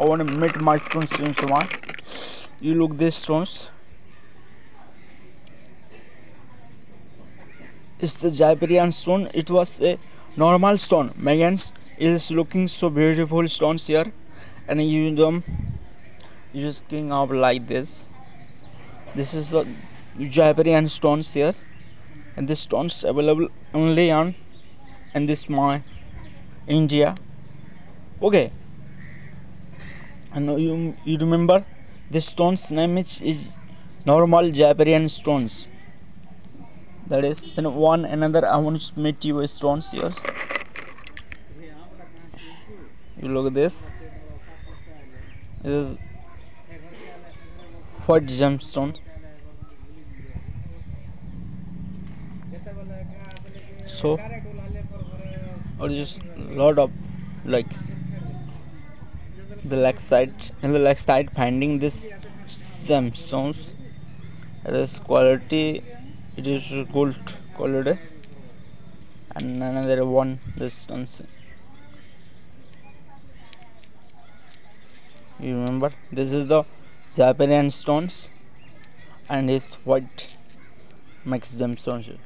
I want to meet my stones in Soma. You look these stones. It's the Jaipurian stone. It was a normal stone. Megans is looking so beautiful stones here, and you them you just king up like this. This is the Jaipurian stones here, and this stones available only on in this my India. Okay and you you remember this stone's name is, is normal Jaipurian stones. That is then one another I want to meet you stones here. You look at this. This is white gemstone so or just lot of likes the left side in the left side finding this gemstones this quality it is gold quality and another one distance you remember? This is the Japanese stones. And it's white makes gemstones